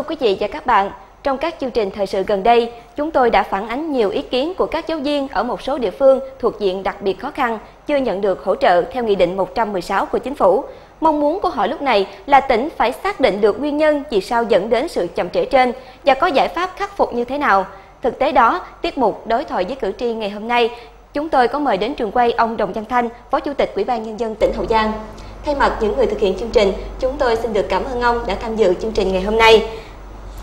Thưa quý vị và các bạn, trong các chương trình thời sự gần đây, chúng tôi đã phản ánh nhiều ý kiến của các giáo viên ở một số địa phương thuộc diện đặc biệt khó khăn chưa nhận được hỗ trợ theo Nghị định 116 của Chính phủ. Mong muốn của họ lúc này là tỉnh phải xác định được nguyên nhân vì sao dẫn đến sự chậm trễ trên và có giải pháp khắc phục như thế nào. Thực tế đó, tiết mục đối thoại với cử tri ngày hôm nay, chúng tôi có mời đến trường quay ông Đồng Văn Thanh, Phó Chủ tịch Ủy ban Nhân dân tỉnh Hậu Giang. Thay mặt những người thực hiện chương trình, chúng tôi xin được cảm ơn ông đã tham dự chương trình ngày hôm nay.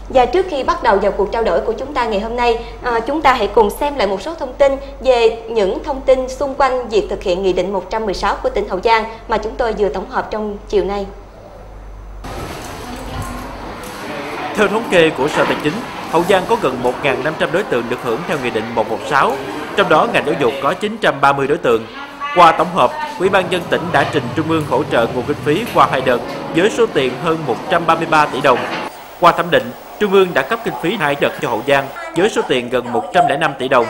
Và trước khi bắt đầu vào cuộc trao đổi của chúng ta ngày hôm nay, à, chúng ta hãy cùng xem lại một số thông tin về những thông tin xung quanh việc thực hiện Nghị định 116 của tỉnh Hậu Giang mà chúng tôi vừa tổng hợp trong chiều nay. Theo thống kê của Sở Tài chính, Hậu Giang có gần 1.500 đối tượng được hưởng theo Nghị định 116, trong đó ngành giáo dục có 930 đối tượng. Qua tổng hợp, Ủy ban dân tỉnh đã trình Trung ương hỗ trợ nguồn kinh phí qua hai đợt với số tiền hơn 133 tỷ đồng. Qua thẩm định, Trung ương đã cấp kinh phí hai đợt cho Hậu Giang với số tiền gần 105 tỷ đồng.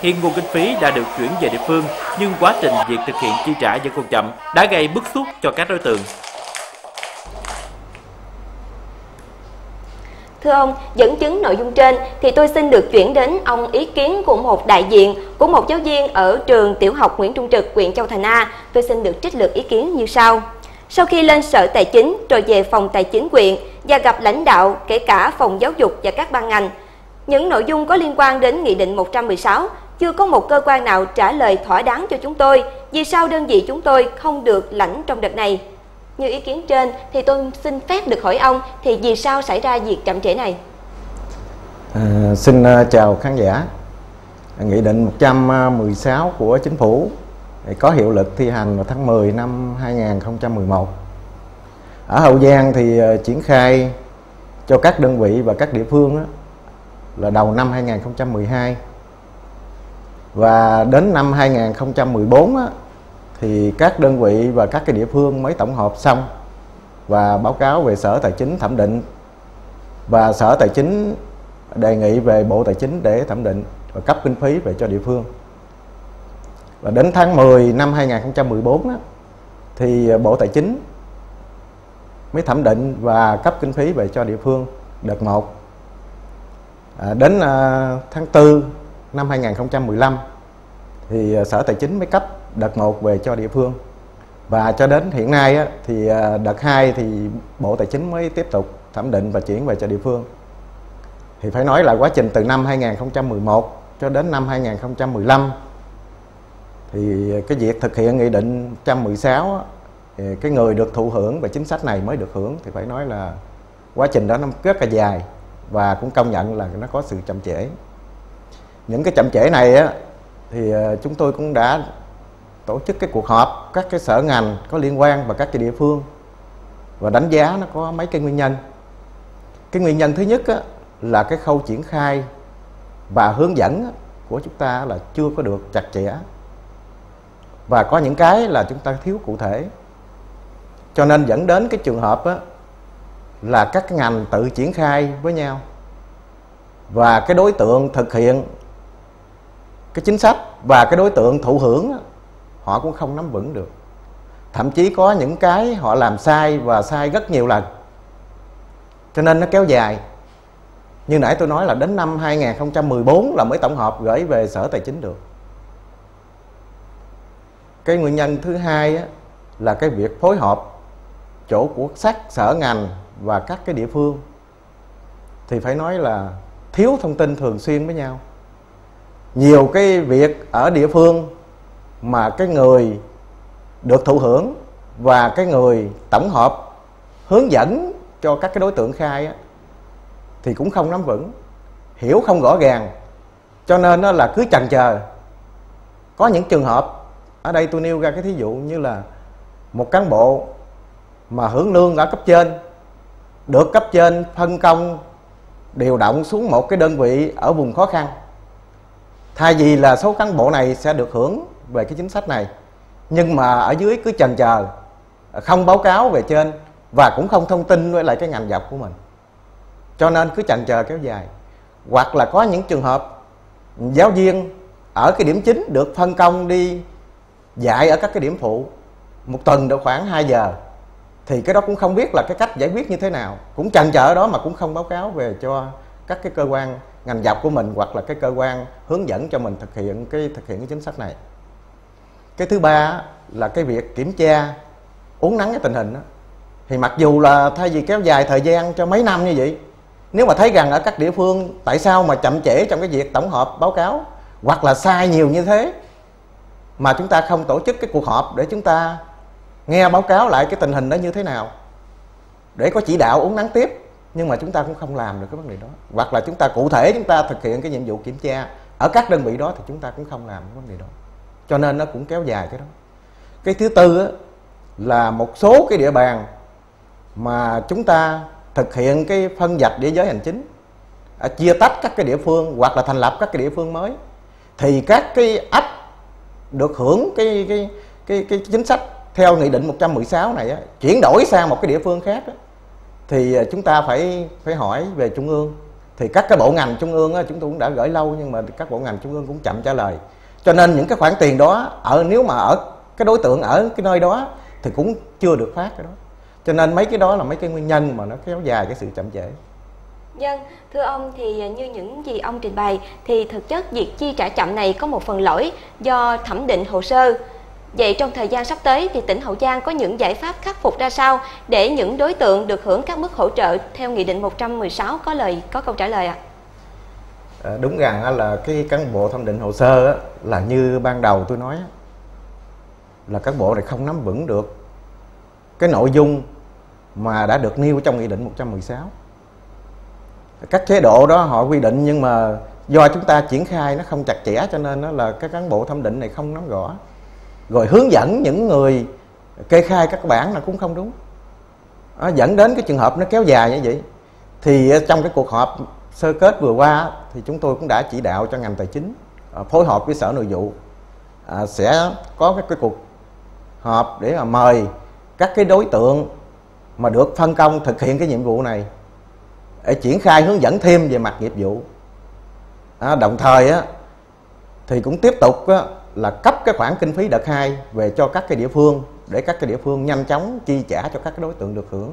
Hiện nguồn kinh phí đã được chuyển về địa phương, nhưng quá trình việc thực hiện chi trả vẫn còn chậm, đã gây bức xúc cho các đối tượng. Thưa ông, dẫn chứng nội dung trên thì tôi xin được chuyển đến ông ý kiến của một đại diện của một giáo viên ở trường tiểu học Nguyễn Trung Trực, huyện Châu Thành A. Tôi xin được trích lược ý kiến như sau. Sau khi lên Sở Tài chính rồi về Phòng Tài chính quyện và gặp lãnh đạo kể cả Phòng Giáo dục và các ban ngành, những nội dung có liên quan đến Nghị định 116 chưa có một cơ quan nào trả lời thỏa đáng cho chúng tôi vì sao đơn vị chúng tôi không được lãnh trong đợt này. Như ý kiến trên thì tôi xin phép được hỏi ông thì vì sao xảy ra việc chậm trễ này? À, xin à, chào khán giả. Nghị định 116 của Chính phủ có hiệu lực thi hành vào tháng 10 năm 2011. Ở Hậu Giang thì ờ, triển khai cho các đơn vị và các địa phương đó, là đầu năm 2012 và đến năm 2014 đó, thì các đơn vị và các cái địa phương mới tổng hợp xong và báo cáo về Sở Tài chính thẩm định và Sở Tài chính đề nghị về Bộ Tài chính để thẩm định và cấp kinh phí về cho địa phương. Và đến tháng 10 năm 2014 đó, thì à, Bộ Tài chính mới thẩm định và cấp kinh phí về cho địa phương đợt 1. À, đến à, tháng 4 năm 2015 thì à, Sở Tài chính mới cấp đợt 1 về cho địa phương và cho đến hiện nay á, thì à, đợt 2 thì Bộ Tài chính mới tiếp tục thẩm định và chuyển về cho địa phương thì phải nói là quá trình từ năm 2011 cho đến năm 2015 thì cái việc thực hiện nghị định 116 á, thì cái người được thụ hưởng về chính sách này mới được hưởng thì phải nói là quá trình đó nó rất là dài và cũng công nhận là nó có sự chậm trễ. Những cái chậm trễ này á, thì ờ, chúng tôi cũng đã tổ chức cái cuộc họp các cái sở ngành có liên quan và các cái địa phương và đánh giá nó có mấy cái nguyên nhân. Cái nguyên nhân thứ nhất á, là cái khâu triển khai và hướng dẫn của chúng ta là chưa có được chặt chẽ và có những cái là chúng ta thiếu cụ thể. Cho nên dẫn đến cái trường hợp á, là các ngành tự triển khai với nhau. Và cái đối tượng thực hiện cái chính sách và cái đối tượng thụ hưởng họ cũng không nắm vững được. Thậm chí có những cái họ làm sai và sai rất nhiều lần. Cho nên nó kéo dài. Như nãy tôi nói là đến năm 2014 là mới tổng hợp gửi về sở tài chính được cái nguyên nhân thứ hai á, là cái việc phối hợp chỗ của sắc sở ngành và các cái địa phương. Thì phải nói là thiếu thông tin thường xuyên với nhau. Nhiều cái việc ở địa phương mà cái người được thụ hưởng và cái người tổng hợp hướng dẫn cho các cái đối tượng khai á, thì cũng không nắm vững hiểu không rõ ràng. Cho nên nó là cứ chần chờ có những trường hợp ở đây tôi nêu ra cái thí dụ như là một cán bộ mà hưởng lương ở cấp trên, được cấp trên phân công điều động xuống một cái đơn vị ở vùng khó khăn. Thay vì là số cán bộ này sẽ được hưởng về cái chính sách này, nhưng mà ở dưới cứ chần chờ không báo cáo về trên và cũng không thông tin với lại cái ngành dọc của mình. Cho nên cứ chần chờ kéo dài. Hoặc là có những trường hợp giáo viên ở cái điểm chính được phân công đi dạy ở các cái điểm phụ một tuần được khoảng 2 giờ, thì cái đó cũng không biết là cái cách giải quyết như thế nào. Cũng chần chờ đó mà cũng không báo cáo về cho các cái cơ quan ngành dọc của mình hoặc là cái cơ quan hướng dẫn cho mình thực hiện cái, thực hiện cái chính sách này. Cái thứ ba là cái việc kiểm tra uống nắng cái tình hình đó thì mặc dù là thay vì kéo dài thời gian cho mấy năm như vậy, nếu mà thấy rằng ở các địa phương tại sao mà chậm trễ trong cái việc tổng hợp báo cáo hoặc là sai nhiều như thế mà chúng ta không tổ chức cái cuộc họp để chúng ta nghe báo cáo lại cái tình hình đó như thế nào. Để có chỉ đạo uống nắng tiếp. Nhưng mà chúng ta cũng không làm được cái vấn đề đó. Hoặc là chúng ta cụ thể chúng ta thực hiện cái nhiệm vụ kiểm tra. Ở các đơn vị đó thì chúng ta cũng không làm cái vấn đề đó. Cho nên nó cũng kéo dài cái đó. Cái thứ tư á, là một số cái địa bàn mà chúng ta thực hiện cái phân dạch địa giới hành chính à, chia tách các cái địa phương hoặc là thành lập các cái địa phương mới thì các cái ấp được hưởng cái cái cái cái chính sách theo nghị định 116 này á, chuyển đổi sang một cái địa phương khác á, thì à, chúng ta phải phải hỏi về trung ương. Thì các cái bộ ngành trung ương á, chúng tôi cũng đã gửi lâu nhưng mà các bộ ngành trung ương cũng chậm trả lời. Cho nên những cái khoản tiền đó ở nếu mà ở cái đối tượng ở cái nơi đó thì cũng chưa được phát cái đó. Cho nên mấy cái đó là mấy cái nguyên nhân mà nó kéo dài cái sự chậm trễ. Dân, thưa ông thì như những gì ông trình bày thì thực chất việc chi trả chậm này có một phần lỗi do thẩm định hồ sơ. Vậy trong thời gian sắp tới thì tỉnh Hậu Giang có những giải pháp khắc phục ra sao để những đối tượng được hưởng các mức hỗ trợ theo Nghị định 116 có lời có câu trả lời ạ? À? đúng rằng là cái cán bộ thẩm định hồ sơ là như ban đầu tôi nói là các bộ này không nắm vững được cái nội dung mà đã được nêu trong nghị định 116 các chế độ đó họ quy định nhưng mà do chúng ta triển khai nó không chặt chẽ cho nên nó là các cán bộ thẩm định này không nắm rõ. Rồi hướng dẫn những người kê khai các bản là cũng không đúng. Nó dẫn đến cái trường hợp nó kéo dài như vậy. Thì ờ, trong cái cuộc họp sơ kết vừa qua thì chúng tôi cũng đã chỉ đạo cho ngành tài chính ờ, phối hợp với sở nội vụ ờ, sẽ có cái, cái cuộc họp để mà mời các cái đối tượng mà được phân công thực hiện cái nhiệm vụ này để triển khai hướng dẫn thêm về mặt nghiệp vụ. À, đồng thời á, thì cũng tiếp tục á, là cấp cái khoản kinh phí đợt 2 về cho các cái địa phương để các cái địa phương nhanh chóng chi trả cho các cái đối tượng được hưởng.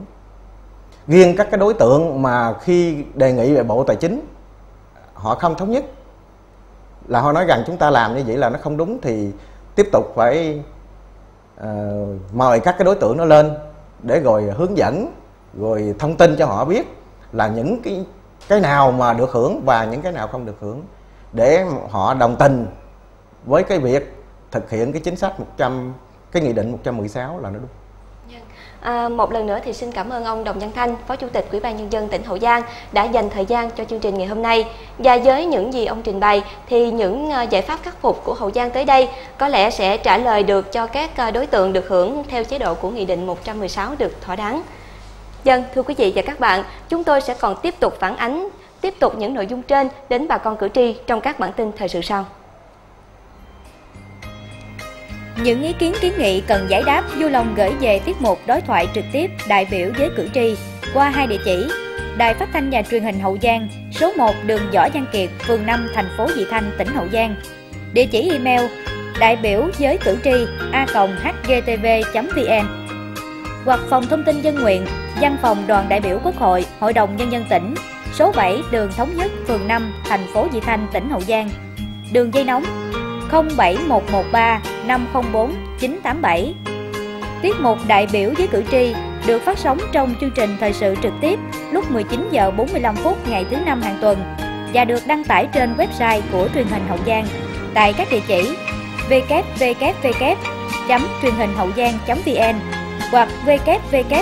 Riêng các cái đối tượng mà khi đề nghị về bộ tài chính họ không thống nhất. Là họ nói rằng chúng ta làm như vậy là nó không đúng thì tiếp tục phải uh, mời các cái đối tượng nó lên để rồi hướng dẫn rồi thông tin cho họ biết là những cái cái nào mà được hưởng và những cái nào không được hưởng để họ đồng tình với cái việc thực hiện cái chính sách 100 cái nghị định 116 là nó đúng. Vâng. À, một lần nữa thì xin cảm ơn ông Đồng Văn Thanh, Phó Chủ tịch Ủy ban Nhân dân tỉnh Hậu Giang đã dành thời gian cho chương trình ngày hôm nay. Và với những gì ông trình bày thì những à, giải pháp khắc phục của Hậu Giang tới đây có lẽ sẽ trả lời được cho các à, đối tượng được hưởng theo chế độ của Nghị định 116 được thỏa đáng. Dân, thưa quý vị và các bạn, chúng tôi sẽ còn tiếp tục phản ánh tiếp tục những nội dung trên đến bà con cử tri trong các bản tin thời sự sau. Những ý kiến kiến nghị cần giải đáp vui lòng gửi về tiết mục đối thoại trực tiếp đại biểu với cử tri qua hai địa chỉ Đài Phát thanh và Truyền hình Hậu Giang, số 1 đường Võ Văn Kiệt, phường 5, thành phố Vị Thanh, tỉnh Hậu Giang. Địa chỉ email đại biểu với cử tri a.hgtv.vn hoặc phòng thông tin dân nguyện, văn phòng đoàn đại biểu Quốc hội, Hội đồng Nhân dân tỉnh, số 7 đường Thống nhất, phường 5, thành phố Vị Thanh, tỉnh Hậu Giang. Đường dây nóng 07113 504 987. Tiết mục đại biểu với cử tri được phát sóng trong chương trình thời sự trực tiếp lúc 19 giờ 45 phút ngày thứ năm hàng tuần và được đăng tải trên website của truyền hình Hậu Giang tại các địa chỉ www.truyền hình hậu giang.vn hoặc www.hgtv.vn